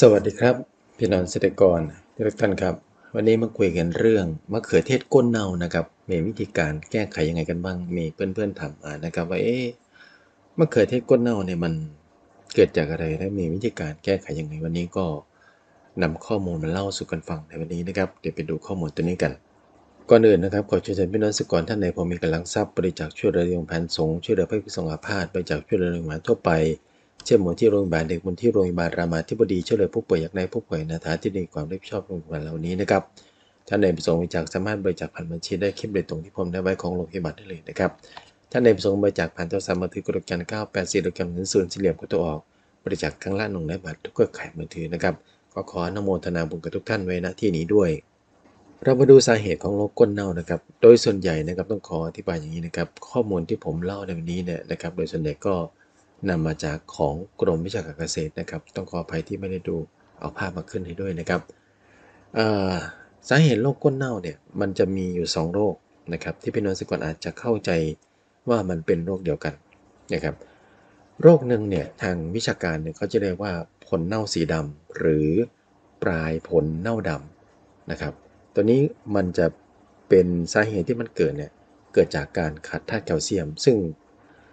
สวัสดีครับ พี่น้องเกษตรกรทุกท่านครับ วันนี้มาคุยกันเรื่องมะเขือเทศก้นเน่านะครับ มีวิธีการแก้ไขยังไงกันบ้าง มีเพื่อนๆถามมานะครับว่าเอ๊ะมะเขือเทศก้นเน่าเนี่ยมันเกิดจากอะไรและมีวิธีการแก้ไขยังไงวันนี้ก็ นำข้อมูลมาเล่าสู่กันฟังในวันนี้นะครับ เดี๋ยวไปดูข้อมูลตัวนี้กัน ก่อนอื่นนะครับขอเชิญชวนพี่น้องเกษตรท่านใดพอมีกำลังทรัพย์บริจาคช่วยเหลือโรงพยาบาลสงฆ์ช่วยเหลือผู้พิสงอาพาธบริจาคช่วยเหลือโรงพยาบาลทั่วไป เช่นหมอที่โรงพยาบาลเด็กหมอที่โรงพยาบาลรามาธิบดีช่วยเหลือผู้ป่วยอยากในผู้ป่วยนาถาที่ดีความรับผิดชอบโรงพยาบาลเหล่านี้นะครับท่านใดประสงค์บริจาคสามารถบริจาคผ่านบัญชีได้คลิปโดยตรงที่ผมได้ไว้ของโรงพยาบาลได้เลยนะครับท่านใดประสงค์บริจาคผ่านโทรศัพท์มือถือกดกัน9 8 4ดอกจันเงินศูนย์สี่เหลี่ยมกดตัวออก บริจาคครั้งละหนึ่งร้อยบาททุกเครือข่ายมือถือนะครับ ก็ขออนโมทนาบุญกับทุกท่านไว้ณที่นี้ด้วย เรามาดูสาเหตุของโรคก้นเน่านะครับ โดยส่วนใหญ่นะครับต้องขออธิบายอย่างนี้นะครับ ข้อมูลที่ผมเล่าในวันนี้เนี่ยนะครับ โดยส่วนใหญ่ก็นำมาจากของกรมวิชาการเกษตรนะครับ ต้องขออภัยที่ไม่ได้ดูเอาภาพมาขึ้นให้ด้วยนะครับสาเหตุโรคก้นเน่าเนี่ยมันจะมีอยู่ 2 โรคนะครับที่พี่น้องเกษตรกรอาจจะเข้าใจว่ามันเป็นโรคเดียวกันนะครับ โรคหนึ่งเนี่ยทางวิชาการเนี่ยเขาจะเรียกว่าผลเน่าสีดำหรือปลายผลเน่าดำนะครับ ตัวนี้มันจะเป็นสาเหตุที่มันเกิดเนี่ยเกิดจากการขาดธาตุแคลเซียม ซึ่ง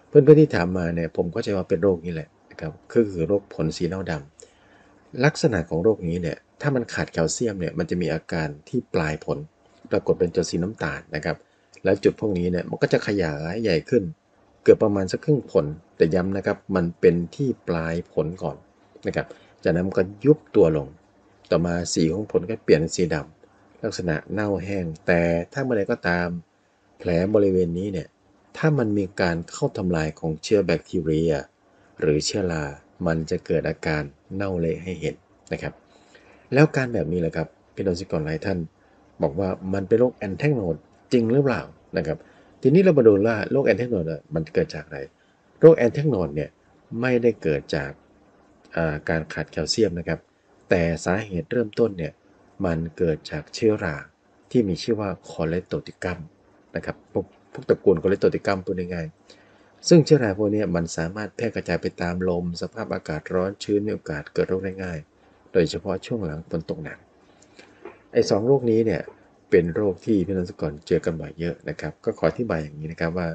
เพื่อนๆที่ถามมาเนี่ยผมก็จะว่าเป็นโรคนี้แหละนะครับคือคือโรคผลสีเน่าดำลักษณะของโรคนี้เนี่ยถ้ามันขาดแคลเซียมเนี่ยมันจะมีอาการที่ปลายผล ปรากฏเป็นจุดสีน้ำตาลนะครับ แล้วจุดพวกนี้เนี่ยมันก็จะขยายใหญ่ขึ้น เกือบประมาณสักครึ่งผล แต่ย้ำนะครับ มันเป็นที่ปลายผลก่อนนะครับ จากนั้นมันก็ยุบตัวลง ต่อมาสีของผลก็เปลี่ยนเป็นสีดำลักษณะเน่าแห้ง แต่ถ้าเมื่อใดก็ตาม แผลบริเวณนี้เนี่ย ถ้ามันมีการเข้าทำลายของเชื้อแบคทีเรีย หรือเชื้อรา มันจะเกิดอาการเน่าเละให้เห็นนะครับ แล้วการแบบนี้แหละครับพี่น้องสิกรหลายท่าน บอกว่ามันเป็นโรคแอนแทกโนดจริงหรือเปล่านะครับ ทีนี้เรามาดูว่าโรคแอนแทกโนดมันเกิดจากอะไร โรคแอนแทกโนดเนี่ยไม่ได้เกิดจากาการขาดแคลเซียมนะครับ แต่สาเหตุเริ่มต้นเนี่ยมันเกิดจากเชื้อราที่มีชื่อว่า Colletotrichum นะครับพวกพวกตระกูล Colletotrichum พูดง่ายๆซึ่งเชื้อราพวกนี้มันสามารถแพร่กระจายไปตามลม สภาพอากาศร้อนชื้นมีโอกาสเกิดโรคได้ง่าย โดยเฉพาะช่วงหลังฝนตกหนักไอ้สองโรคนี้เนี่ย เป็นโรคที่พี่น้องเกษตรกรเจอกันบ่อยเยอะนะครับ ก็ขออธิบายอย่างนี้นะครับว่า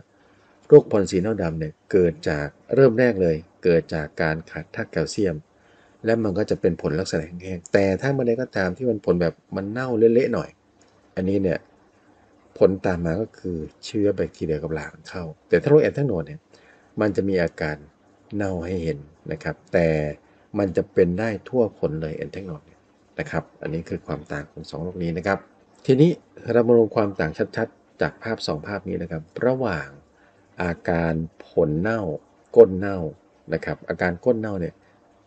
โรคพรสีเน่าดำเนี่ยเกิดจากเริ่มแรกเลย เกิดจากการขาดธาตุแคลเซียม และมันก็จะเป็นผลลักษณะแห้งๆแต่ถ้ามันใดก็ตามที่มันผลแบบมันเน่าเละๆหน่อย อันนี้เนี่ยผลตามมาก็คือเชื้อแบคทีเรียกับหลางเข้า แต่ถ้าโรคแอนแทกโนดเนี่ยมันจะมีอาการเน่าให้เห็นนะครับ แต่มันจะเป็นได้ทั่วผลเลยแอนแทกโนดเนี่ยนะครับ อันนี้คือความต่างของ2โรคนี้นะครับ ทีนี้เรามาลงความต่างชัดๆ จากภาพ 2 ภาพนี้นะครับ ระหว่างอาการผลเน่าก้นเน่านะครับ อาการก้นเน่าเนี่ย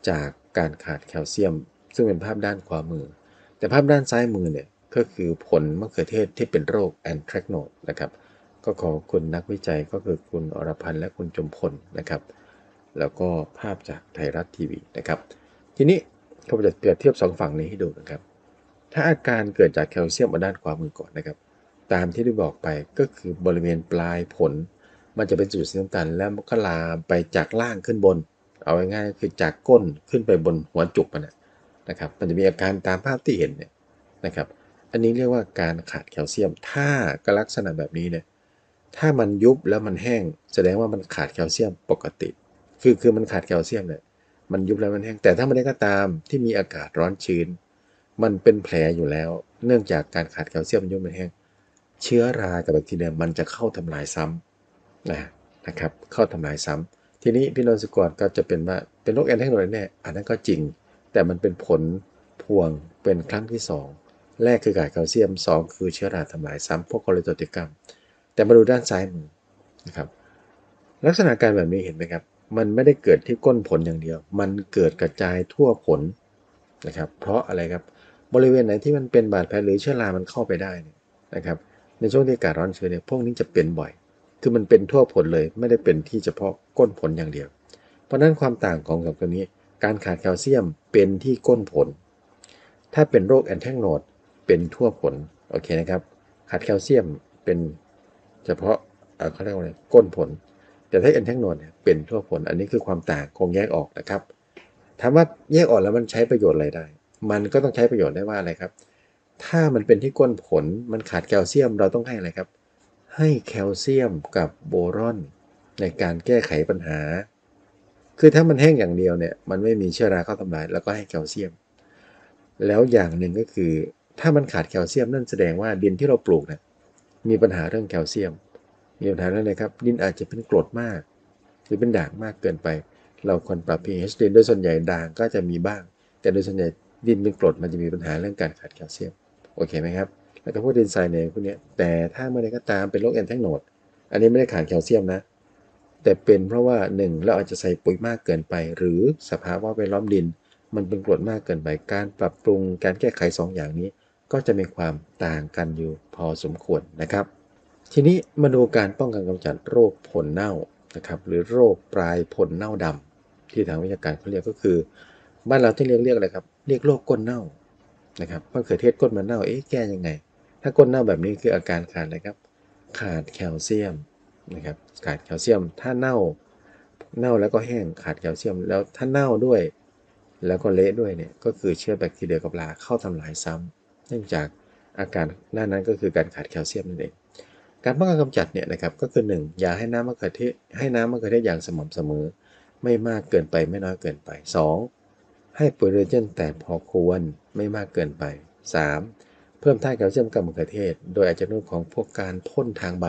จากการขาดแคลเซียม ซึ่งเป็นภาพด้านขวามือ แต่ภาพด้านซ้ายมือเนี่ยก็คือผลมะเขือเทศที่เป็นโรคแอนแทรกโนดนะครับ ก็ขอคุณนักวิจัยก็คือคุณอรพันธ์และคุณจมพลนะครับ แล้วก็ภาพจากไทยรัฐทีวีนะครับ ทีนี้เขาจะเปรียบเทียบสองฝั่งนี้ให้ดูนะครับ ถ้าอาการเกิดจากแคลเซียมบนด้านขวามือก่อนนะครับ ตามที่ได้บอกไปก็คือบริเวณปลายผล มันจะเป็นจุดสีน้ำตาลแล้วมันก็ลามไปจากล่างขึ้นบน เอาง่ายๆคือจากก้นขึ้นไปบนหัวจุกมันนะครับ มันจะมีอาการตามภาพที่เห็นเนี่ยนะครับ อันนี้เรียกว่าการขาดแคลเซียม ถ้ากลักษณะแบบนี้เนี่ย ถ้ามันยุบแล้วมันแห้ง แสดงว่ามันขาดแคลเซียมปกติ คือคือมันขาดแคลเซียมเนี่ย มันยุบแล้วมันแห้ง แต่ถ้ามันได้ก็ตามที่มีอากาศร้อนชื้น มันเป็นแผลอยู่แล้ว เนื่องจากการขาดแคลเซียมยุบมันแห้ง เชื้อรากับแบคทีเรียมันจะเข้าทำลายซ้ำนะนะครับ เข้าทำลายซ้ำทีนี้พี่นนท์สกอตก็จะเป็นว่าเป็นโรคแอนแทกโนดแน่อันนั้นก็จริง แต่มันเป็นผลพวงเป็นครั้งที่ 2 แรกคือขาดแคลเซียม 2 คือเชื้อราทำลายซ้ำพวกคอเลสเตอรอลกรรมแต่มาดูด้านซ้ายมือนะครับลักษณะการแบบนี้เห็นไหมครับ มันไม่ได้เกิดที่ก้นผลอย่างเดียว มันเกิดกระจายทั่วผลนะครับ เพราะอะไรครับ บริเวณไหนที่มันเป็นบาดแผลหรือเชื้อรามันเข้าไปได้นะครับ ในช่วงที่อากาศร้อนชื้นเนี่ยพวกนี้จะเป็นบ่อย คือมันเป็นทั่วผลเลยไม่ได้เป็นที่เฉพาะก้นผลอย่างเดียว เพราะนั้นความต่างของสองตัวนี้ การขาดแคลเซียมเป็นที่ก้นผล ถ้าเป็นโรคแอนแทกโนดเป็นทั่วผลโอเคนะครับ ขาดแคลเซียมเป็นเฉพาะเขาเรียกว่าอะไรก้นผล แต่ถ้าเอนแทงโนดเนี่ยเป็นทั่วผล อันนี้คือความต่างคงแยกออกนะครับถามว่าแยกออกแล้วมันใช้ประโยชน์อะไรได้ มันก็ต้องใช้ประโยชน์ได้ว่าอะไรครับ ถ้ามันเป็นที่ก้นผลมันขาดแคลเซียมเราต้องให้อะไรครับ ให้แคลเซียมกับโบรอน ในการแก้ไขปัญหา คือถ้ามันแห้งอย่างเดียวเนี่ยมันไม่มีเชื้อราเข้าทำลายแล้วก็ให้แคลเซียม แล้วอย่างหนึ่งก็คือ ถ้ามันขาดแคลเซียมนั่นแสดงว่าดินที่เราปลูกเนี่ยมีปัญหาเรื่องแคลเซียม มีปัญหาเรื่องอะไรครับ ดินอาจจะเป็นกรดมาก หรือเป็นด่างมากเกินไป เราควรปรับ pH ดินโดยส่วนใหญ่ด่างก็จะมีบ้าง แต่โดยส่วนใหญ่ ดินเป็นกรดมันจะมีปัญหาเรื่องการขาดแคลเซียมโอเคไหมครับแล้วก็พวกดินทรายเนี่ยพวกนี้แต่ถ้าเมื่อใดก็ตามเป็นโรคแอนแทงโนด อันนี้ไม่ได้ขาดแคลเซียมนะ แต่เป็นเพราะว่าหนึ่งเราอาจจะใส่ปุ๋ยมากเกินไป หรือสภาวะแวดล้อมดิน มันเป็นกรดมากเกินไป การปรับปรุงการแก้ไข 2 อย่างนี้ ก็จะมีความต่างกันอยู่พอสมควรนะครับ ทีนี้มาดูการป้องกันกำจัดโรคผลเน่านะครับหรือโรคปลายผลเน่าดำที่ทางวิชาการเขาเรียกก็คือ บ้านเราที่เรียกเรียกอะไรครับ เรียกโรคก้นเน่านะครับมะเขือเทศก้นมันเน่า เอ๊ะแก้ยังไง ถ้าก้นเน่าแบบนี้คืออาการขาดอะไรครับ ขาดแคลเซียมนะครับ ขาดแคลเซียม ถ้าเน่า เน่าแล้วก็แห้งขาดแคลเซียม แล้วถ้าเน่าด้วย แล้วก็เละด้วยเนี่ย ก็คือเชื้อแบคทีเรียกับราเข้าทำลายซ้ำเนื่องจากอาการหน้านั้นก็คือการขาดแคลเซียมนั่นเอง การป้องกันกำจัดเนี่ยนะครับ ก็คือ 1. อย่าให้น้ำมะเขือเทศให้น้ำมะเขือเทศอย่างสม่ำเสมอ ไม่มากเกินไปไม่น้อยเกินไป 2. ให้ปุ๋ยเรเจนแต่พอควรไม่มากเกินไป 3. เพิ่มธาตุแคลเซียมกับมะเขือเทศ โดยอาจจะรูปของพวกการพ่นทางใบ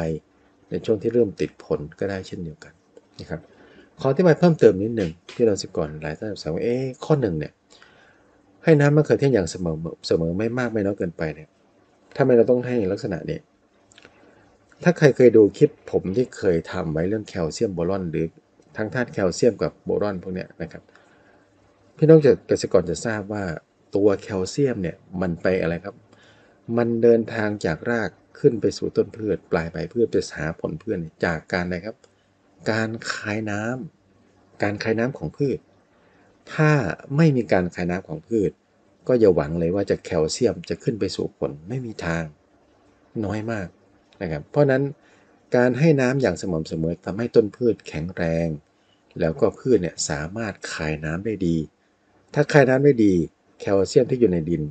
ในช่วงที่เริ่มติดผลก็ได้เช่นเดียวกันนะครับขออธิบายเพิ่มเติมนิดหนึ่งที่เราสิก่อนหลายท่านสงสัยว่าเอ๊ะข้อหนึ่งเนี่ยให้น้ำมะเขือเทศอย่างเสมอเสมอไม่มากไม่น้อยเกินไปเนี่ยทำไมเราต้องให้ลักษณะนี้ถ้าใครเคยดูคลิปผมที่เคยทำไว้เรื่องแคลเซียมโบรอนหรือทั้งธาตุแคลเซียมกับโบรอนพวกเนี้ยนะครับ พี่น้องเกษตรกรจะทราบว่าตัวแคลเซียมเนี่ยมันไปอะไรครับ มันเดินทางจากรากขึ้นไปสู่ต้นพืช ปลายใบพืชไปหาผลพืชเนี่ยจากการอะไรครับ การคายน้ำการคายน้ำของพืช ถ้าไม่มีการคายน้ำของพืช ก็อย่าหวังเลยว่าจะแคลเซียมจะขึ้นไปสู่ผลไม่มีทางน้อยมากนะครับ เพราะนั้นการให้น้ำอย่างสม่ำเสมอทำให้ต้นพืชแข็งแรง แล้วก็พืชเนี่ยสามารถคายน้ำได้ดี ถ้าคายน้ำได้ดีแคลเซียมที่อยู่ในดิน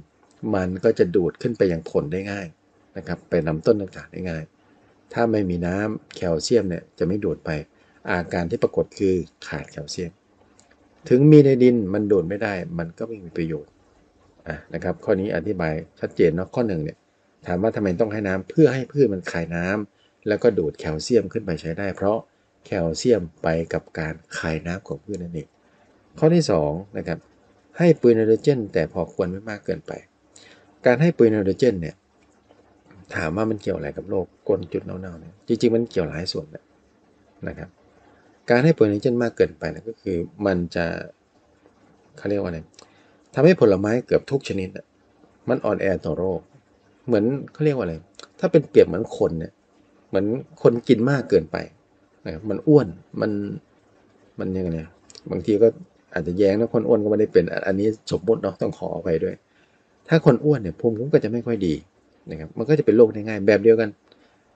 มันก็จะดูดขึ้นไปยังผลได้ง่ายนะครับไปนำต้นต่างๆได้ง่าย ถ้าไม่มีน้ำแคลเซียมเนี่ยจะไม่ดูดไป อาการที่ปรากฏคือขาดแคลเซียม ถึงมีในดินมันดูดไม่ได้ มันก็ไม่มีประโยชน์อะนะครับ ข้อนี้อธิบายชัดเจนเนาะข้อหนึ่งเนี่ยถามว่าทำไมต้องให้น้ำเพื่อให้พืชมันคายน้ำแล้วก็ดูดแคลเซียมขึ้นไปใช้ได้ เพราะแคลเซียมไปกับการคายน้ำของพืชนั่นเองข้อที่2นะครับ ให้ปุ๋ยไนโตรเจน แต่พอควรไม่มากเกินไป การให้ปุ๋ยไนโตรเจนเนี่ยถามว่ามันเกี่ยวอะไรกับโรคก้นจุดเน่าๆเนี่ยจริงๆ มันเกี่ยวหลายส่วนนะครับ การให้ปุ๋ยไนโตรเจนมากเกินไปนะก็คือมันจะเขาเรียกว่าอะไรทำให้ผลไม้เกือบทุกชนิดมันอ่อนแอต่อโรค เหมือนเขาเรียกว่าอะไรถ้าเป็นเปรียบเหมือนคนเนี่ยเหมือนคนกินมากเกินไปนะครับมันอ้วนมันมันยังไงบางทีก็ อาจจะแย้งนะคนอ้วนก็ไม่ได้เป็น อันนี้สมมติเนาะต้องขออภัยด้วย ถ้าคนอ้วนเนี่ยภูมิคุ้มก็จะไม่ค่อยดีนะครับมันก็จะเป็นโรคได้ง่ายแบบเดียวกัน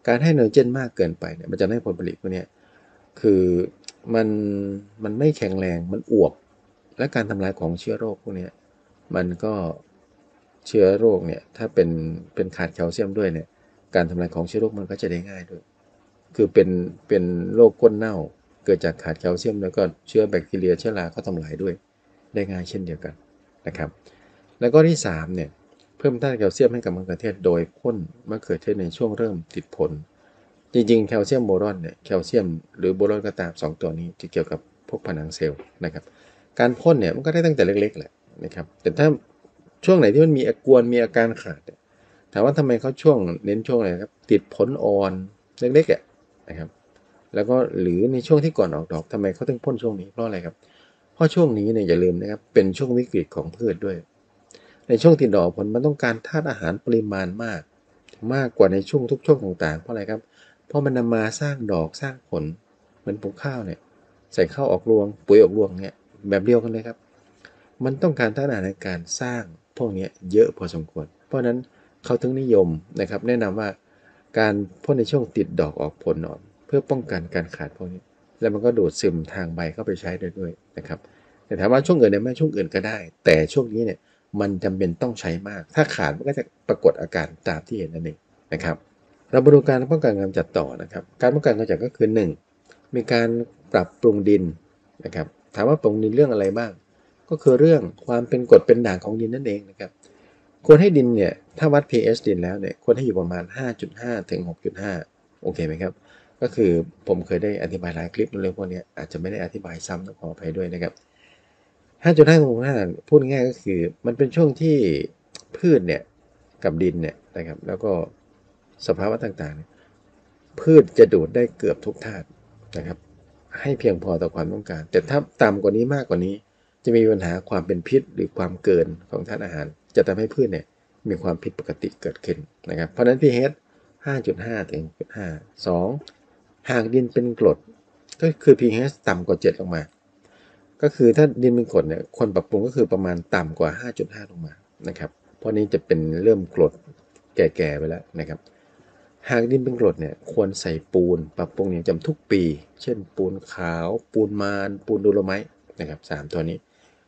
การให้ไนโตรเจนมากเกินไปเนี่ยมันจะให้ผลผลิตพวกนี้คือมันมันไม่แข็งแรงมันอวบ และการทำลายของเชื้อโรคพวกนี้มันก็เชื้อโรคเนี่ยถ้าเป็นเป็นขาดแคลเซียมด้วยเนี่ยการทำลายของเชื้อโรคมันก็จะได้ง่ายด้วย คือเป็นเป็นโรคก้นเน่า เกิดจากขาดแคลเซียมแล้วก็เชื้อแบคทีเรียเชื้อราก็ทำลายด้วยได้ง่ายเช่นเดียวกันนะครับ แล้วก็ที่3เนี่ยเพิ่มธาตุแคลเซียมให้กับมะเขือเทศโดยพ่นมะเขือเทศในช่วงเริ่มติดผล จริงๆ แคลเซียมโบรอนเนี่ยแคลเซียมหรือโบรอนก็ตาม 2 ตัวนี้ที่เกี่ยวกับพวกผนังเซลล์นะครับ การพ่นเนี่ยมันก็ได้ตั้งแต่เล็กๆแหละนะครับแต่ถ้าช่วงไหนที่มันมีอกวนมีอาการขาดถามว่าทำไมเขาช่วงเน้นช่วงอะไรครับติดผลอ่อนเล็กๆอะนะครับ แล้วก็หรือในช่วงที่ก่อนออกดอกทำไมเขาต้องพ่นช่วงนี้เพราะอะไรครับเพราะช่วงนี้เนี่ยอย่าลืมนะครับเป็นช่วงวิกฤตของพืชด้วย ในช่วงติดดอกผลมันต้องการธาตุอาหารปริมาณมาก มากกว่าในช่วงทุกช่วงต่างๆ เพราะอะไรครับ เพราะมันนำมาสร้างดอกสร้างผลเหมือนปลูกข้าวเนี่ยใส่ข้าวออกรวง ปุ๋ยออกรวงเนี่ยแบบเดียวกันเลยครับ มันต้องการธาตุอาหารในการสร้างพวกนี้เยอะพอสมควร เพราะนั้นเขาถึงนิยมนะครับ แนะนำว่าการพ่นในช่วงติดดอกออกผลอ่อน เพื่อป้องกันการขาดพวกนี้ แล้วมันก็ดูดซึมทางใบเข้าไปใช้ได้ด้วยนะครับ แต่ถามว่าช่วงอื่นเนี่ยไม่ช่วงอื่นก็ได้ แต่ช่วงนี้เนี่ยมันจำเป็นต้องใช้มาก ถ้าขาดมันก็จะปรากฏอาการตามที่เห็นนั่นเองนะครับ เรามาดูการป้องกันกำจัดต่อนะครับ การป้องกันกำจัดก็คือ 1. มีการปรับปรุงดินนะครับ ถามว่าปรุงดินเรื่องอะไรบ้าง ก็คือเรื่องความเป็นกรดเป็นด่างของดินนั่นเองนะครับ ควรให้ดินเนี่ย ถ้าวัด pH ดินแล้วเนี่ย ควรให้อยู่ประมาณ 5.5 ถึง 6.5 โอเคไหมครับ ก็คือผมเคยได้อธิบายหลายคลิปเรื่องพวกนี้อาจจะไม่ได้อธิบายซ้ำต้องขออภัยด้วยนะครับ5.5ถึง6.5พูดง่ายก็คือ มันเป็นช่วงที่พืชเนี่ยกับดินเนี่ยนะครับ แล้วก็สภาวะต่างๆ พืชจะดูดได้เกือบทุกธาตุนะครับ ให้เพียงพอต่อความต้องการ แต่ถ้าต่ำกว่านี้มากกว่านี้ จะมีปัญหาความเป็นพิษหรือความเกินของธาตุอาหาร จะทำให้พืชเนี่ยมีความผิดปกติเกิดขึ้นนะครับ เพราะฉะนั้น pH 5.5 ถึง6.5 2 หากดินเป็นกรดก็คือ pH ต่ำกว่า 7 ลงมา ก็คือถ้าดินเป็นกรดเนี่ยควรปรับปรุงก็คือประมาณต่ำกว่า 5.5 ลงมานะครับ เพราะนี้จะเป็นเริ่มกรดแก่ๆไปแล้วนะครับ หากดินเป็นกรดเนี่ยควรใส่ปูน ปรับปรุงอย่างจำทุกปี เช่น ปูนขาว ปูนมานปูนดูโลไมต์นะครับสามตัวนี้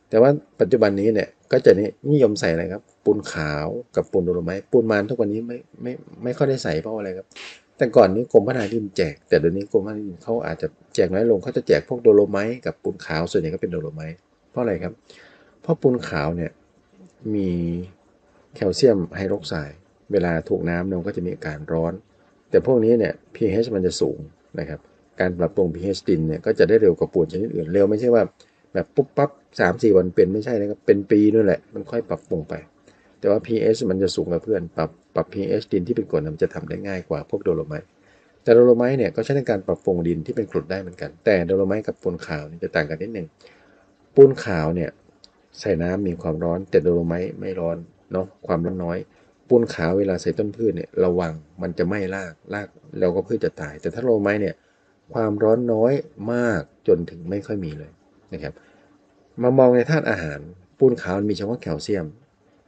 แต่ว่าปัจจุบันนี้เนี่ยก็จะนิยมใส่อะไรครับ ปูนขาวกับปูนดูโลไมต์ปูนมานทุกวันนี้ไม่ไม่ไม่ค่อยได้ใส่เพราะอะไรครับ แต่ก่อนนี้กรมพัฒนาดินแจก แต่เดี๋ยวนี้กรมพัฒนาดินเขาอาจจะแจกน้อยลงเขาจะแจกพวกโดโลไมต์กับปูนขาวส่วนใหญ่ก็เป็นโดโลไมต์เพราะอะไรครับ เพราะปูนขาวเนี่ยมีแคลเซียมไฮดรอกไซด์เวลาถูกน้ำนมก็จะมีอาการร้อน แต่พวกนี้เนี่ย pH มันจะสูงนะครับการปรับปรุง pH ดินเนี่ยก็จะได้เร็วกว่าปูนชนิดอื่นเร็วไม่ใช่ว่าแบบปุ๊บปั๊บสามสี่วันเป็นไม่ใช่นะครับเป็นปีนั่นแหละมันค่อยปรับปรุงไป แต่ว่า pH มันจะสูงกว่าเพื่อนปรับ ปรับ pH ดินที่เป็นกรดมันจะทำได้ง่ายกว่าพวกโดโลไมต์แต่โดโลไมต์เนี่ยก็ใช้ในการปรับปรุงดินที่เป็นกรดได้เหมือนกัน แต่โดโลไมต์กับปูนขาวนี่จะต่างกันนิดหนึ่งปูนขาวเนี่ยใส่น้ำมีความร้อน แต่โดโลไมต์ไม่ร้อนเนาะความร้อนน้อยปูนขาวเวลาใส่ต้นพืชเนี่ยระวังมันจะไหม้รากรากแล้วก็พืชจะตาย แต่ถ้าโดโลไม้เนี่ยความร้อนน้อยมากจนถึงไม่ค่อยมีเลยนะครับ มามองในธาตุอาหารปูนขาวมีเฉพาะแคลเซียม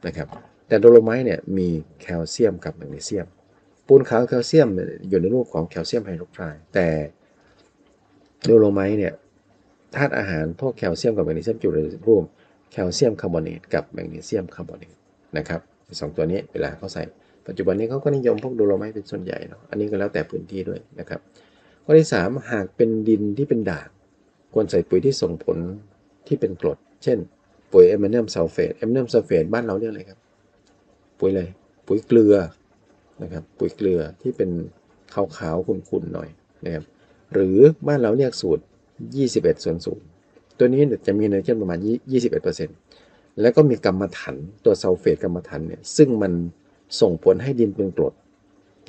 นะครับ แต่โดโลไมต์เนี่ยมีแคลเซียมกับแมกนีเซียม ปูนขาวแคลเซียมอยู่ในรูปของแคลเซียมไฮดรอกไซด์แต่โดโลไมต์เนี่ยธาตุอาหารพวกแคลเซียมกับแมกนีเซียมอยู่ในรูปแคลเซียมคาร์บอเนตกับแมกนีเซียมคาร์บอเนตนะครับสองตัวนี้เวลาเขาใส่ปัจจุบันนี้เขาก็นิยมพวกโดโลไมต์เป็นส่วนใหญ่เนาะอันนี้ก็แล้วแต่พื้นที่ด้วยนะครับข้อที่ 3 หากเป็นดินที่เป็นด่างควรใส่ปุ๋ยที่ส่งผลที่เป็นกรด เช่น ปุ๋ยแอมโมเนียมซัลเฟตแอมโมเนียมซัลเฟตบ้านเราเรียกอะไรครับ ปุ๋ยอะไร ปุ๋ยเกลือนะครับ ปุ๋ยเกลือที่เป็นขาวๆขุ่นๆหน่อยนะครับ หรือบ้านเราเรียกสูตร 21ส่วนศูนย์ตัวนี้จะมีไนโตรเจนประมาณ 21%แล้วก็มีกำมะถันตัวซัลเฟตกำมะถันเนี่ยซึ่งมันส่งผลให้ดินเป็นกรด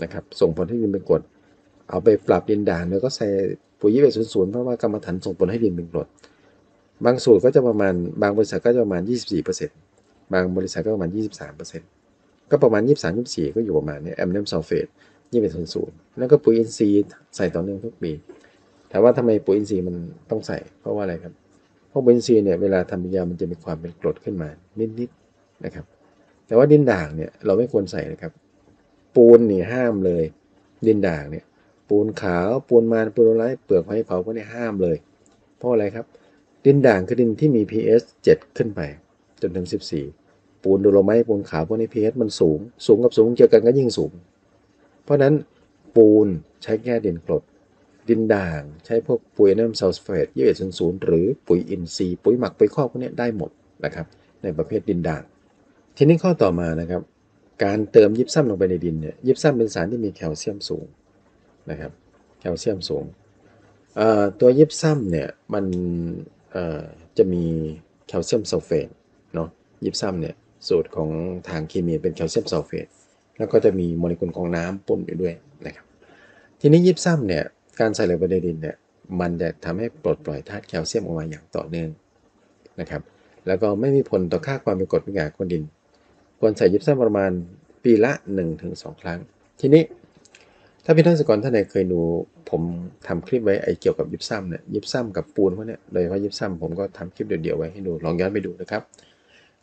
นะครับส่งผลให้ดินเป็นกรดเอาไปปรับดินด่างแล้วก็ใส่ปุ๋ยยี่สิบศูนย์เพราะว่ากำมะถันส่งผลให้ดินเป็นกรดบางสูตรก็จะประมาณบางบริษัทก็จะประมาณ 24%บางบริษัทก็ประมาณ 23% ก็ประมาณ 23 24 ก็อยู่ประมาณนี้แอมโมเนียมซัลเฟต21ศูนย์แล้วก็ปุ๋ยอินทรีย์ใส่ต่อเนื่องทุกปีถามว่าทำไมปุ๋ยอินทรีย์มันต้องใส่เพราะว่าอะไรครับเพราะปุ๋ยอินทรีย์เนี่ยเวลาทำปฏิกิริยามันจะมีความเป็นกรดขึ้นมานิดๆนะครับ แต่ว่าดินด่างเนี่ยเราไม่ควรใส่นะครับ ปูนนี่ห้ามเลย ดินด่างเนี่ยปูนขาวปูนมานปูนไรเปลือกไม้เผาพวกนี้ห้ามเลย เพราะอะไรครับ ดินด่างคือดินที่มี pH 7 ขึ้นไปจนถึง 14 ปูนโดโลไมต์ปูนขาวพวกนี้ pH มันสูง สูงกับสูงเจอกันก็ยิ่งสูง เพราะนั้นปูนใช้แก้ดินกรด ดินด่างใช้พวกปุ๋ยน้ำซัลเฟตยี่สิบศูนย์หรือปุ๋ยอินทรีย์ปุ๋ยหมักปุ๋ยคอกพวกนี้ได้หมดนะครับ ในประเภทดินด่าง ทีนี้ข้อต่อมานะครับ การเติมยิบซ้ำลงไปในดินเนี่ยยิบซ้ำเป็นสารที่มีแคลเซียมสูงนะครับแคลเซียมสูงตัวยิบซ้ำเนี่ยมันจะมีแคลเซียมซัลเฟตเนาะยิบซ้ำเนี่ย สูตรของทางเคมีเป็นแคลเซียมซัลเฟตแล้วก็จะมีโมเลกุลของน้ำปนอยู่ด้วยนะครับ ทีนี้ยิบซ้ำเนี่ยการใส่ลงไปในดินเนี่ยมันจะทำให้ปลดปล่อยธาตุแคลเซียมออกมาอย่างต่อเนื่องนะครับ แล้วก็ไม่มีผลต่อค่าความเป็นกรดเป็นด่างของดินควรใส่ยิบซ้ำประมาณปีละ 1-2 ครั้ง ทีนี้ถ้าพี่ท่านสกรท่านใดเคยดูผมทำคลิปไว้ไอเกี่ยวกับยิบซ้ำเนี่ยยิบซ้ำกับปูนพวกเนี้ยโดยเฉพาะยิบซ้ำผมก็ทำคลิปเดียวๆไว้ให้ดูลองย้อนไปดูนะครับ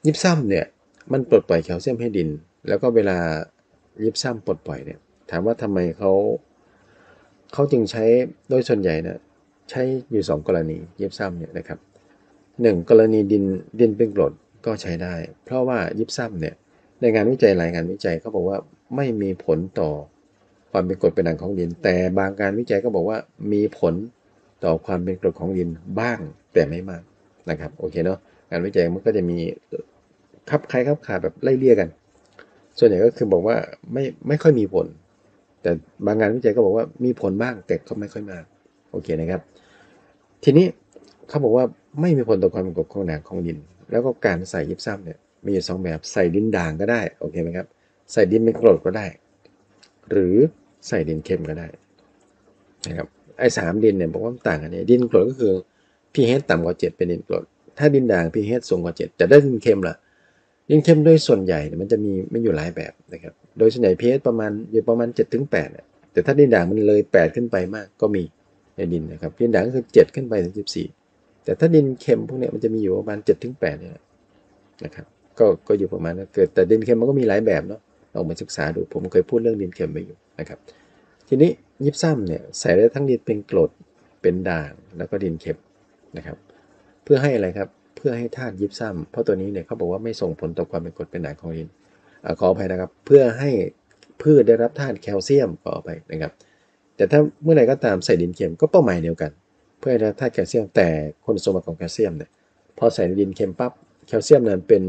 ยิบซ้ำเนี่ย มันปลดปล่อยแคลเซียมให้ดิน แล้วก็เวลายิบซ้ำปลดปล่อยเนี่ย ถามว่าทำไมเขาเขาจึงใช้โดยส่วนใหญ่นะใช้อยู่ 2 กรณียิบซ้ำเนี่ยนะครับหนึ่งกรณีดินดินเป็นกรดก็ใช้ได้ เพราะว่ายิบซ้ำเนี่ยในงานวิจัยหลายงานวิจัยเขาบอกว่าไม่มีผลต่อความเป็นกรดเป็นด่างของดิน แต่บางการวิจัยก็บอกว่ามีผลต่อความเป็นกรดของดินบ้างแต่ไม่มากนะครับโอเคเนาะงานวิจัยมันก็จะมี ครับคล้ายคับขาแบบไล่เลี่ยกัน ส่วนใหญ่ก็คือบอกว่าไม่ไม่ค่อยมีผล แต่บางงานวิจัยก็บอกว่ามีผลบ้างแต่ก็ไม่ค่อยมากโอเคนะครับ ทีนี้เขาบอกว่าไม่มีผลต่อความเป็นกรดของด่างของดิน แล้วก็การใส่ยิบซ้ำเนี่ยมีอยู่สองแบบใส่ดินด่างก็ได้โอเคไหมครับใส่ดินเป็นกรดก็ได้ หรือใส่ดินเค็มก็ได้นะครับไอ้สามดินเนี่ยบอกว่าต่างกันเนี่ยดินกรดก็คือ pH ต่ำกว่า 7 เป็นดินกรด ถ้าดินด่าง pH สูงกว่า7จะได้ดินเค็มล่ะ ดินเค็มโดยส่วนใหญ่เนี่ยมันจะมีไม่อยู่หลายแบบนะครับ โดยส่วนใหญ่ pH ประมาณอยู่ประมาณ7ถึงแต่ถ้าดินด่างมันเลย 8 ขึ้นไปมากก็มีในดินนะครับดินด่างก็คือ 7 ขึ้นไปถึง14 แต่ถ้าดินเค็มพวกเนี้ยมันจะมีอยู่ประมาณ7ถึงเนี่ยนะครับก็ก็อยู่ประมาณนั้นเกิดแต่ดินเค็มมันก็มีหลายแบบเนาะลองมาศึกษาดูผมเคยพูดเรื่องดินเค็มไปอยู่นะครับ ทีนี้ยิบซ้ำเนี่ยใส่ได้ทั้งดินเป็นกรดเป็นด่างแล้วก็ดินเค็มนะครับ เพื่อให้อะไรครับ เพื่อให้ธาตุยิบซ้ำเพราะตัวนี้เนี่ยเขาบอกว่าไม่ส่งผลต่อความเป็นกรดเป็นด่างของดินอขออภัยนะครับ เพื่อให้พืชได้รับธาตุแคลเซียมขออภัยนะครับ แต่ถ้าเมื่อไหร่ก็ตามใส่ดินเค็มก็เป้าหมายเดียวกัน เพื่อให้ได้ธาตุแคลเซียมแต่คุณสมบัติของแคลเซียมเนี่ยพอใส่ดินเค็มปั๊บแคลเซียมนั้นเป็น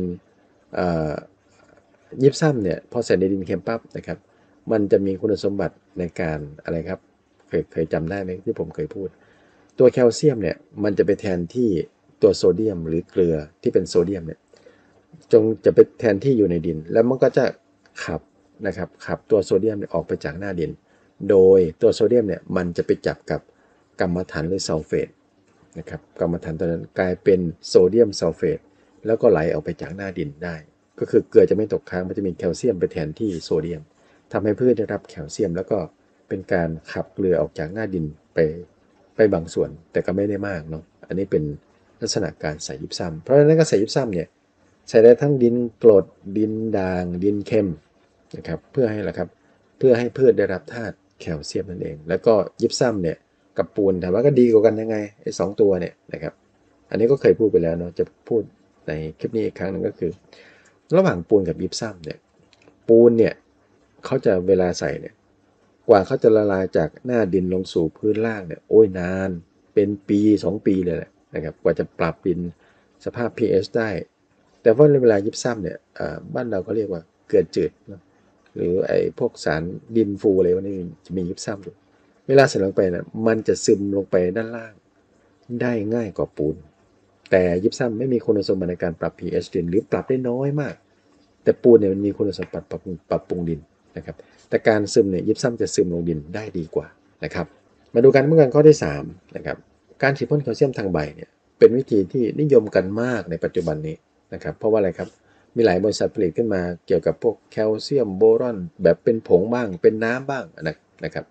ยิบซ้ำเนี่ยพอใส่ในดินเค็มปั๊บนะครับ มันจะมีคุณสมบัติในการอะไรครับเคยเคยจำได้ไหมที่ผมเคยพูด ตัวแคลเซียมเนี่ยมันจะไปแทนที่ ตัวโซเดียมหรือเกลือที่เป็นโซเดียมเนี่ยมันจะไปแทนที่อยู่ในดิน แล้วมันก็จะขับนะครับขับตัวโซเดียมออกไปจากหน้าดิน โดยตัวโซเดียมเนี่ยมันจะไปจับกับกำมะถันหรือซัลเฟตนะครับกำมะถันตัวนั้นกลายเป็นโซเดียมซัลเฟตแล้วก็ไหลออกไปจากหน้าดินได้ ก็คือเกลือจะไม่ตกค้างมันจะมีแคลเซียมไปแทนที่โซเดียมทำให้พืชได้รับแคลเซียม แล้วก็เป็นการขับเกลือออกจากหน้าดินไปไปบางส่วน แต่ก็ไม่ได้มากเนาะอันนี้เป็น ลักษณะการใส่ยิบซ้ำเพราะฉะนั้นก็ใส่ยิบซ้ำเนี่ยใส่ได้ทั้งดินกรดดินด่าง ดินเค็มนะครับเพื่อให้ละครับเพื่อให้พืชได้รับธาตุแคลเซียมนั่นเอง แล้วก็ยิบซ้ำเนี่ยกับปูนถามว่าก็ดีกว่ากันยังไงไอ้สองตัวเนี่ยนะครับอันนี้ก็เคยพูดไปแล้วเนาะจะพูดในคลิปนี้อีกครั้งหนึ่งก็คือ ระหว่างปูนกับยิบซ้ำเนี่ยปูนเนี่ยเขาจะเวลาใส่เนี่ยกว่าเขาจะละลายจากหน้าดินลงสู่พื้นล่างเนี่ยโอ้ยนาน เป็นปี 2 ปีเลยแหละ นะครับกว่าจะปรับดินสภาพ pH ได้ แต่ว่าเวลายิบซ้ำเนี่ยบ้านเราก็เรียกว่าเกลือจืดนะหรือไอ้พวกสารดินฟูอะไรพวกนี้จะมียิบซ้ำอยู่เวลาใส่ลงไปนะมันจะซึมลงไปด้านล่าง ได้ง่ายกว่าปูน แต่ยิบซ้ำไม่มีคุณสมบัติในการปรับ pH ดิน หรือปรับได้น้อยมาก แต่ปูนเนี่ยมันมีคุณสมบัติปรับปรับปรุงดินนะครับ แต่การซึมเนี่ยยิบซ้ำจะซึมลงดินได้ดีกว่านะครับ มาดูกันเมื่อกันข้อที่3นะครับ การฉีดพ่นแคลเซียมทางใบเนี่ยเป็นวิธีที่นิยมกันมากในปัจจุบันนี้นะครับ เพราะว่าอะไรครับมีหลายบริษัทผลิตขึ้นมาเกี่ยวกับพวกแคลเซียมโบรอน แบบเป็นผงบ้าง เป็นน้ำบ้างนะครับ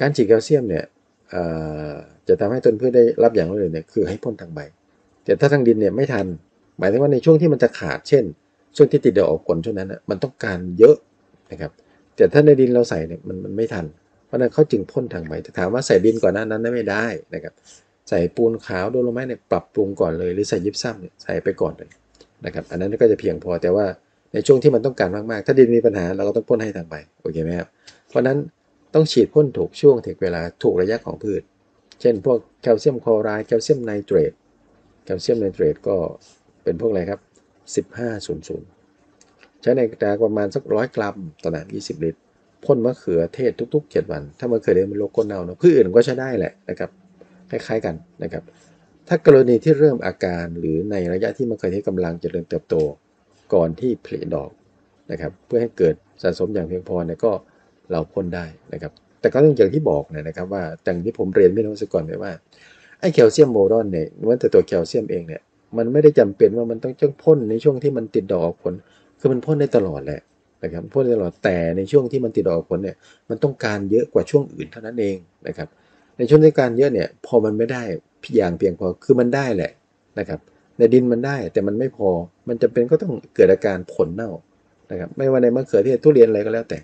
การฉีดแคลเซียมเนี่ยจะทำให้ต้นพืชได้รับอย่างรวดเร็วเนี่ยคือให้พ่นทางใบ แต่ถ้าทางดินเนี่ยไม่ทัน หมายถึงว่าในช่วงที่มันจะขาดเช่น ช่วงที่ติดดอกออกผลช่วงนั้นนะมันต้องการเยอะนะครับ แต่ถ้าในดินเราใส่เนี่ยมันมันไม่ทัน เพราะนั้นเขาจึงพ่นทางใบแต่ถามว่าใส่ดินก่อนหน้านั้นไม่ได้นะครับ ใส่ปูนขาวโดโลไม้เนี่ยปรับปรุงก่อนเลย หรือใส่ยิบซ้ำเนี่ยใส่ไปก่อนเลยนะครับ อันนั้นก็จะเพียงพอแต่ว่าในช่วงที่มันต้องการมากๆ ถ้าดินมีปัญหาเราก็ต้องพ่นให้ทางใบโอเคไหมครับเพราะนั้นต้องฉีดพ่นถูกช่วงถึงเวลาถูกระยะของพืช เช่น พวกแคลเซียมคลอไรด์แคลเซียมไนเตรตแคลเซียมไนเตรตก็เป็นพวกอะไรครับ 1500 ใช้ในกระดาประมาณสักร้อยกรัมต่อน้ำ20 ลิตร พ่นมะเขือเทศทุกๆ 7 วัน ถ้ามะเขือเทศมันโรคก้นเน่าเนาะพืชอื่นก็ใช้ได้แหละนะครับคล้ายๆกันนะครับ ถ้ากรณีที่เริ่มอาการหรือในระยะที่มะเขือเทศกำลังเจริญเติบโตก่อนที่ผลิดอกนะครับ เพื่อให้เกิดสะสมอย่างเพียงพอเนี่ยก็เราพ่นได้นะครับ แต่ก็ต้องอย่างที่บอกนะครับว่าอย่างที่ผมเรียนไม่รู้สึกก่อนเลยว่าไอ้แคลเซียมโบรอนเนี่ยมันแต่ตัวแคลเซียมเองเนี่ยมันไม่ได้จำเป็นว่ามันต้องจ้องพ่นในช่วงที่มันติดดอกออกผล คือมันพ่นได้ตลอดแหละ นะครับพ่นได้ตลอดแต่ในช่วงที่มันติดดอกอกผลเนี่ยมันต้องการเยอะกว่าช่วงอื่นเท่านั้นเองนะครับในช่วงที่การเยอะเนี่ยพอมันไม่ได้พอย่างเพียงพอคือมันได้แหละนะครับในดินมันได้แต่มันไม่พอมันจะเป็นก็ต้องเกิดอาการผลเน่านะครับไม่ว่าในมะเขือเทศทุเรียนอะไรก็แล้วแต่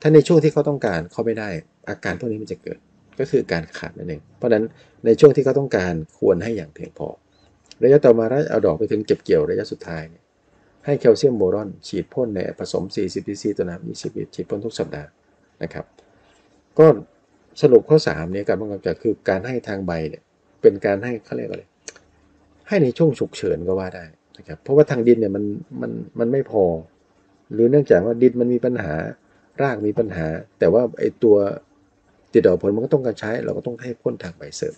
ถ้าในช่วงที่เขาต้องการเขาไม่ได้ อาการพวกนี้มันจะเกิดก็คือการขาดนั่นเอง เพราะฉะนั้นในช่วงที่เขาต้องการควรให้อย่างเพียงพอระยะต่อมาถ้าเอาดอกไปถึงเก็บเกี่ยวระยะสุดท้ายเนี่ย ให้แคลเซียมโบรอน ฉีดพ่นในผสม 40 cc ต่อน้ำ20ลิตรฉีดพ่นทุกสัปดาห์นะครับ ก็สรุปข้อ3เนี่ยการป้องกันจากคือการให้ทางใบเนี่ยเป็นการให้เขาเรียกอะไรให้ในช่วงฉุกเฉินก็ว่าได้นะครับเพราะว่าทางดินเนี่ยมันมันมันไม่พอ หรือเนื่องจากว่าดินมันมีปัญหารากมีปัญหา แต่ว่าไอตัวติดดอกผลมันก็ต้องการใช้ เราก็ต้องให้พ่นทางใบเสริม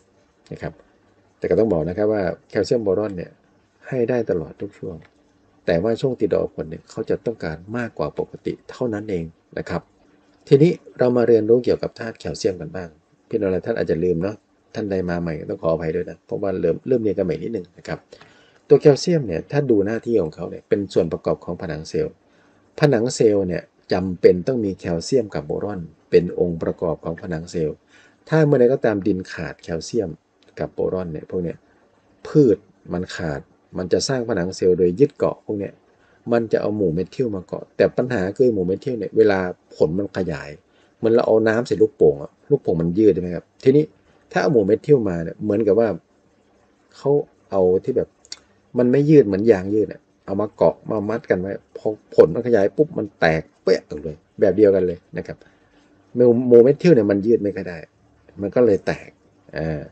นะครับ แต่ก็ต้องบอกนะครับว่าแคลเซียมโบรอนเนี่ยให้ได้ตลอดทุกช่วง แต่ว่าช่วงติดดอกผลเนี่ยเขาจะต้องการมากกว่าปกติเท่านั้นเองนะครับ ทีนี้เรามาเรียนรู้เกี่ยวกับธาตุแคลเซียมกันบ้าง พี่น้องหลายท่านอาจจะลืมเนาะท่านใดมาใหม่ต้องขออภัยด้วยนะเพราะว่าเริ่มเริ่มเรียนกันใหม่นิดนึงนะครับตัวแคลเซียมเนี่ยถ้าดูหน้าที่ของเขาเนี่ยเป็นส่วนประกอบของผนังเซลล์ ผนังเซลล์เนี่ยจำเป็นต้องมีแคลเซียมกับโบรอน เป็นองค์ประกอบของผนังเซลล์ ถ้าเมื่อใดก็ตามดินขาดแคลเซียมกับโบรอนเนี่ยพวกเนี้ยพืชมันขาด มันจะสร้างผนังเซลล์โดยยึดเกาะพวกเนี้ยมันจะเอาหมู่เมทิลมาเกาะ แต่ปัญหาคือหมู่เมทิลเนี่ยเวลาผลมันขยายเหมือนเราเอาน้ำใส่ลูกโป่งอะลูกโป่งมันยืดใช่ไหมครับทีนี้ถ้าเอาหมู่เมทิลมาเนี่ยเหมือนกับว่าเขาเอาที่แบบ มันไม่ยืดเหมือนยางยืดอะเอามาเกาะมามัดกันไว้พอผลมันขยายปุ๊บมันแตกเปรี๊ยะเลย แบบเดียวกันเลยนะครับหมู่เมทิลเนี่ยมันยืดไม่ได้ มันก็เลยแตกอ่า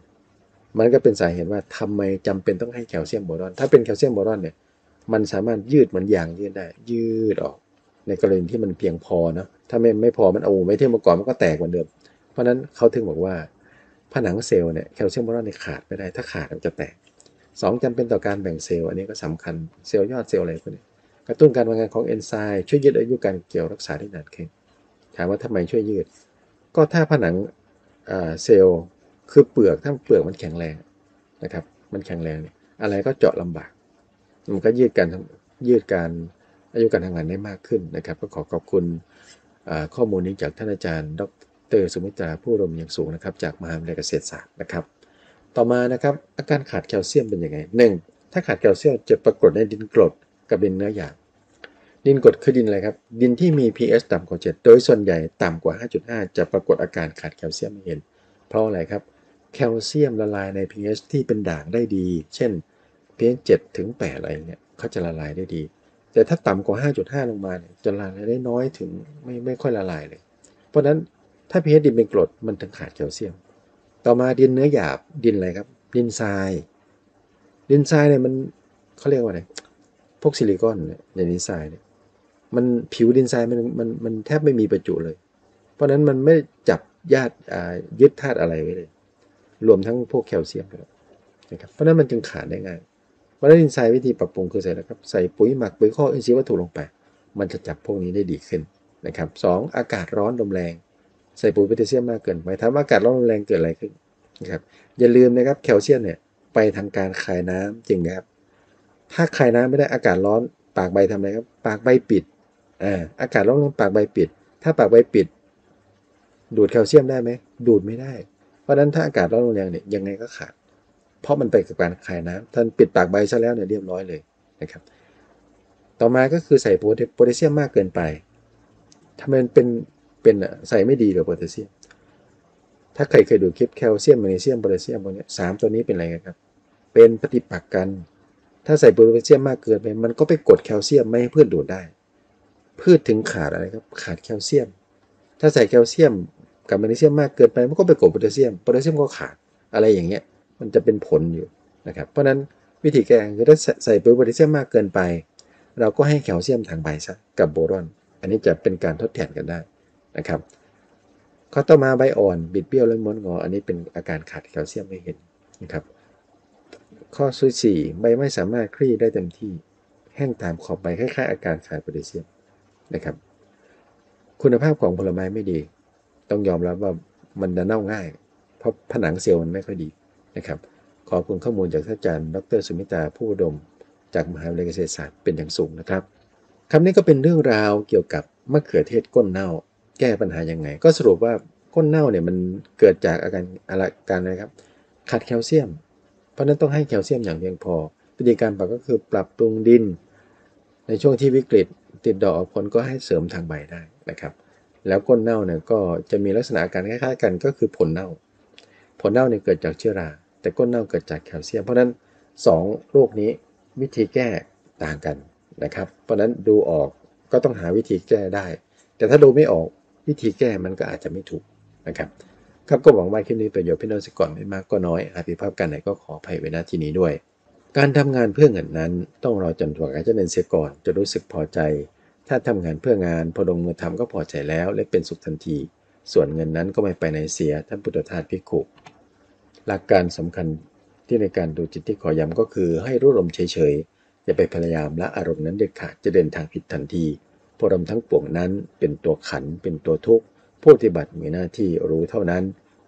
มันก็เป็นสาเหตุว่าทำไมจำเป็นต้องให้แคลเซียมโบรอน ถ้าเป็นแคลเซียมโบรอนเนี่ย มันสามารถยืดเหมือนยางยืดได้ ยืดออก ในกรณีที่มันเพียงพอนะถ้าไม่ไม่พอมันเอาหมู่เมทิลมาก่อนมันก็แตกเหมือนเดิม เพราะนั้นเขาถึงบอกว่า ผนังเซลล์เนี่ยแคลเซียมโบรอนเนี่ยขาดไม่ได้ ถ้าขาดมันจะแตกสองจำเป็นต่อการแบ่งเซลล์ อันนี้ก็สำคัญ เซลล์ยอดเซลล์อะไรพวกนี้ กระตุ้นการทำงานของเอนไซม์ช่วยยืดอายุการเกี่ยวรักษาได้นานขึ้น ถามว่าทำไมช่วยยืด ก็ถ้าผนังเซลล์ คือเปลือกถ้าเปลือกมันแข็งแรงนะครับ มันแข็งแรงเนี่ยอะไรก็เจาะลำบาก มันก็ยืดการยืดการอายุการทำงานได้มากขึ้นนะครับ ก็ขอขอบคุณข้อมูลนี้จากท่านอาจารย์ ดรสุมิตราผู้รมอย่างสูงนะครับ จากมหาวิทยาลัยเกษตรศาสตร์นะครับ ต่อมานะครับอาการขาดแคลเซียมเป็นยังไงหนึ่งถ้าขาดแคลเซียมจะปรากฏในดินกรดกับดินเนื้อหยาบดินกรดคือดินอะไรครับ ดินที่มี pH ต่ำกว่า7โดยส่วนใหญ่ต่ำกว่า 5.5 จะปรากฏอาการขาดแคลเซียมเห็น เพราะอะไรครับ แคลเซียมละลายใน pH ที่เป็นด่างได้ดี เช่น pH 7ถึง8อะไรเงี้ยเขาจะละลายได้ดี แต่ถ้าต่ำกว่า 5.5 ลงมาเนี่ยจะละลายได้น้อยถึงไม่ไม่ค่อยละลายเลย เพราะฉะนั้นถ้า pH ดินเป็นกรดมันถึงขาดแคลเซียม ต่อมาดินเนื้อหยาบดินอะไรครับ ดินทราย ดินทรายเนี่ยมันเขาเรียกว่าอะไรพวกซิลิคอนเนี่ยในดินทรายเนี่ยมันผิวดินทรายมันมันมันแทบไม่มีประจุเลย เพราะนั้นมันไม่จับญาติยึดธาตุอะไรไว้เลย รวมทั้งพวกแคลเซียมด้วนะครับเพราะนั้นมันจึงขาดได้ง่ายเพราะนั้นดินทรายวิธีปรับปรุงคือใส่แล้วครับใส่ปุ๋ยหมักปุ๋ยข้ออินทรีย์วัตถุลงไป มันจะจับพวกนี้ได้ดีขึ้นนะครับสองอากาศร้อนลมแรง ใส่ปุ๋ยโพแทสเซียมมากเกินไปทำอากาศร้อนลมแรงเกิดอะไรขึ้นนะครับอย่าลืมนะครับแคลเซียมเนี่ยไปทางการคายน้ำจริงนะครับถ้าคายน้ำไม่ได้อากาศร้อนปากใบทำอะไรครับปากใบปิดอ่าอากาศร้อนปากใบปิด ถ้าปากใบปิด ดูดแคลเซียมได้ไหมดูดไม่ได้ เพราะนั้นถ้าอากาศร้อนแรงเนี่ยยังไงก็ขาด เพราะมันไปกับการคายน้ำท่านปิดปากใบซะแล้วเนี่ยเรียบร้อยเลยนะครับ ต่อมาก็คือใส่โพแทสเซียมมากเกินไปทำไมมันเป็นเป็นใส่ไม่ดีหรือโพแทสเซียม ถ้าใครเคยดูคลิปแคลเซียมแมกนีเซียมโพแทสเซียมพวกนี้สามตัวนี้เป็นอะไรกันครับ เป็นปฏิปักษ์กัน ถ้าใส่โพแทสเซียมมากเกินไป มันก็ไปกดแคลเซียมไม่ให้พืชดูดได้ พืชถึงขาดอะไรครับ ขาดแคลเซียม ถ้าใส่แคลเซียม กับแมกนีเซียมมากเกินไปมันก็ไปกดโพแทสเซียมโพแทสเซียมก็ขาดอะไรอย่างเงี้ยมันจะเป็นผลอยู่นะครับเพราะนั้นวิธีแก้คือถ้าใส่ปุ๋ยโพแทสเซียมมากเกินไป เราก็ให้แคลเซียมทางใบซะกับโบรอน อันนี้จะเป็นการทดแทนกันได้นะครับข้อต่อมาใบอ่อนบิดเบี้ยวและม้วนงอ อันนี้เป็นอาการขาดแคลเซียมไม่เห็นนะครับข้อสุดสี่ใบไม่สามารถคลี่ได้เต็มที่แห้งตามขอบใบคล้ายๆอาการขาดโพแทสเซียมนะครับ คุณภาพของผลไม้ไม่ดี ต้องยอมรับว่ามันจะเน่าง่าย เพราะผนังเซลล์มันไม่ค่อยดีนะครับ ขอบคุณข้อมูลจากท่านอาจารย์ ดรสุมิตาผู้ดม จากมหาวิทยาลัยเกษตรศาสตร์เป็นอย่างสูงนะครับคำนี้ก็เป็นเรื่องราวเกี่ยวกับมะเขือเทศก้นเน่า แก้ปัญหายังไง ก็สรุปว่าก้นเน่าเนี่ยมันเกิดจากอาการอะไรการนะครับขาดแคลเซียม เพราะนั้นต้องให้แคลเซียมอย่างเพียงพอ วิธีการปรับก็คือปรับปรุงดิน ในช่วงที่วิกฤตติดดอกออกผลก็ให้เสริมทางใบได้นะครับ แล้วก้นเน่าเนี่ยก็จะมีลักษณะอาการคล้ายๆกันก็คือผลเน่า ผลเน่าเนี่ยเกิดจากเชื้อรา แต่ก้นเน่าเกิดจากแคลเซียม เพราะฉะนั้น 2 โรคนี้วิธีแก้ต่างกันนะครับ เพราะฉะนั้นดูออกก็ต้องหาวิธีแก้ได้ แต่ถ้าดูไม่ออกวิธีแก้มันก็อาจจะไม่ถูกนะครับครับก็หวังว่าคลิปนี้ประโยชน์พี่น้องสกก่อนไม่มากก็น้อยอาจผิดพลาดกันไหนก็ขออภัยไว้ณที่นี้ด้วย การทำงานเพื่อเงินนั้น ต้องรอจนตัวการจะเดินเสียก่อนจะรู้สึกพอใจ ถ้าทำงานเพื่องานพอลงมือทำก็พอใจแล้ว และเป็นสุขทันที ส่วนเงินนั้นก็ไม่ไปในเสียท่านพุทธทาสพิกุหลักการสำคัญที่ในการดูจิตที่ขอย้ำก็คือให้รู้ลมเฉยๆอย่าไปพยายามละอารมณ์นั้นเด็ดขาดจะเดินทางผิดทันทีเพราะลมทั้งปวงนั้นเป็นตัวขันเป็นตัวทุกข์ผู้ปฏิบัติมีหน้าที่รู้เท่านั้น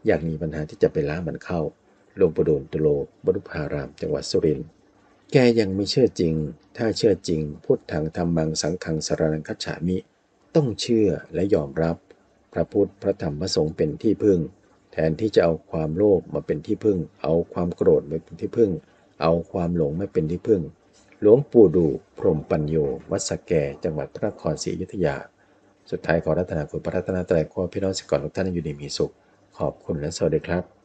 อยากมีปัญหาที่จะไปล้ามันเข้าหลวงปู่ดูลตุโลบรุพาราม จังหวัดสุรินทร์ แกยังไม่เชื่อจริง ถ้าเชื่อจริง พุทธังธรรมังสังฆังสารนังคัจฉามิ ต้องเชื่อและยอมรับ พระพุทธพระธรรมพระสงฆ์เป็นที่พึ่ง แทนที่จะเอาความโลภมาเป็นที่พึ่ง เอาความโกรธมาเป็นที่พึ่ง เอาความหลงมาเป็นที่พึ่ง หลวงปู่ดูพรหมปัญโยวัดสแก จังหวัดพระนครศรีอยุธยา สุดท้ายขอรัตนาคุณพระรัตนตรัยขอพี่น้องสิกรทุกท่านอยู่ดีมีสุข ขอบคุณและสวัสดีครับ